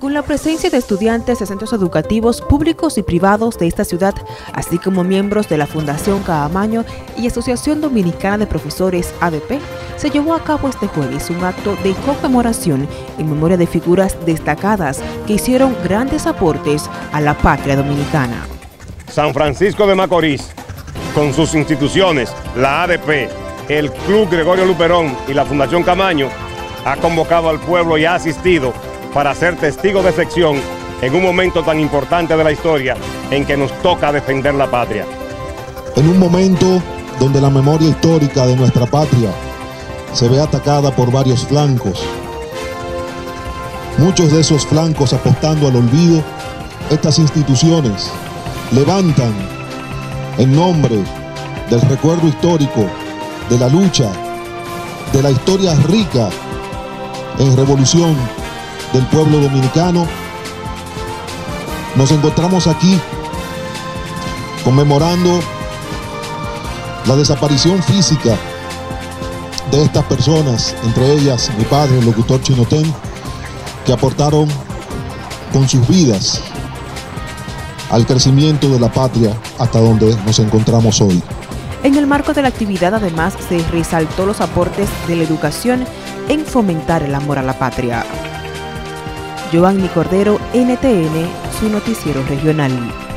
Con la presencia de estudiantes de centros educativos públicos y privados de esta ciudad, así como miembros de la Fundación Caamaño y Asociación Dominicana de Profesores ADP, se llevó a cabo este jueves un acto de conmemoración en memoria de figuras destacadas que hicieron grandes aportes a la patria dominicana. San Francisco de Macorís, con sus instituciones, la ADP, el Club Gregorio Luperón y la Fundación Camaño, ha convocado al pueblo y ha asistido para ser testigo de sección en un momento tan importante de la historia en que nos toca defender la patria. En un momento donde la memoria histórica de nuestra patria se ve atacada por varios flancos, muchos de esos flancos apostando al olvido, estas instituciones levantan en nombre del recuerdo histórico, de la lucha, de la historia rica en revolución del pueblo dominicano. Nos encontramos aquí conmemorando la desaparición física de estas personas, entre ellas mi padre, el locutor Chinotén, que aportaron con sus vidas al crecimiento de la patria hasta donde nos encontramos hoy. En el marco de la actividad además se resaltó los aportes de la educación en fomentar el amor a la patria. Giovanni Cordero, NTN, su noticiero regional.